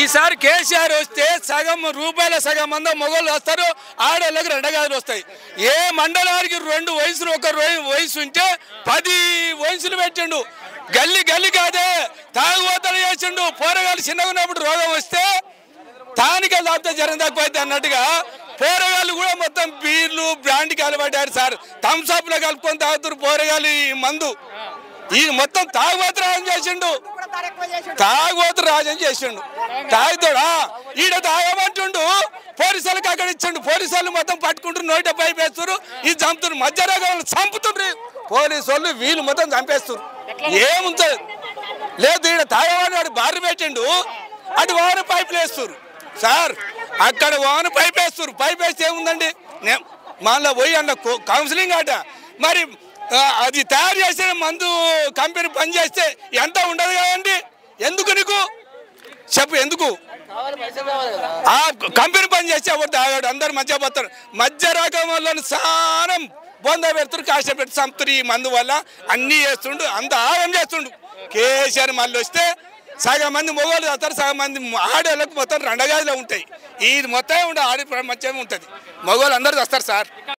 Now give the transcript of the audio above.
ఈసారి కేసీఆర్ వస్తే సగం రూపాయల సగం మంది మొగోళ్ళు వస్తారు ఆడవాళ్ళకి రెండగాదులు వస్తాయి. ఏ మండలానికి రెండు వయసులు ఒక వయసు ఉంటే పది వయసులు పెట్టిండు. గల్లి గల్లి కాదే తాగుబోతలు చేసిండు పోరగాళ్ళు చిన్నగా ఉన్నప్పుడు రోగం వస్తే తానికే తాపితే జరం తక్కువైతే అన్నట్టుగా పోరగాళ్ళు కూడా మొత్తం బీర్లు బ్రాండ్కి అలవాటారు సార్. థమ్స్అప్లో కలుపుకొని తాగుతారు పోరగాళ్ళు ఈ మందు. ఈ మొత్తం తాగుబోతు రాజం చేసిండు. తాగుబోతు రాజం చేసిండు. తాగుతాడా? ఈడ తాగమంటుండు. పోలీసులకు అక్కడ ఇచ్చిండు. పోలీసులు మొత్తం పట్టుకుంటారు నూట పైపు వేస్తారు ఇది చంపుతున్నారు మధ్య రకాలను చంపుతుండ్రు పోలీసు వాళ్ళు వీళ్ళు మొత్తం చంపేస్తారు ఏముంటుంది? లేదు ఈడ తాగవాడు వాడు బారు పెట్టిండు. అటు వాన పైపులు వేస్తారు సార్ అక్కడ వాన పైప్ వేస్తారు పైప్ వేస్తే ఏముందండి? మళ్ళీ పోయి అన్న కౌన్సిలింగ్ అట. మరి అది తయారు చేసిన మందు కంపెనీ పని చేస్తే ఎంత ఉండదు కదండి? ఎందుకు నీకు? చెప్పు ఎందుకు? ఆ కంపెనీ పని చేస్తే ఎవరు తాగాడు? అందరు మధ్య పోతారు. మధ్య రకం వాళ్ళని సానం బొంద పెడుతురు కాశ పెట్టి చంపుతారు ఈ మందు వల్ల అన్నీ చేస్తుండు అంత ఆగం చేస్తుండు. కేసీఆర్ మళ్ళీ వస్తే సగం మంది మొగోళ్ళు తాగుతారు సగం మంది ఆడవాళ్ళకు మొత్తం రెండగాదిలో ఉంటాయి. ఇది మొత్తం ఉండే ఆడి ప్రపంచమే ఉంటుంది. మగవాళ్ళు అందరూ వస్తారు సార్.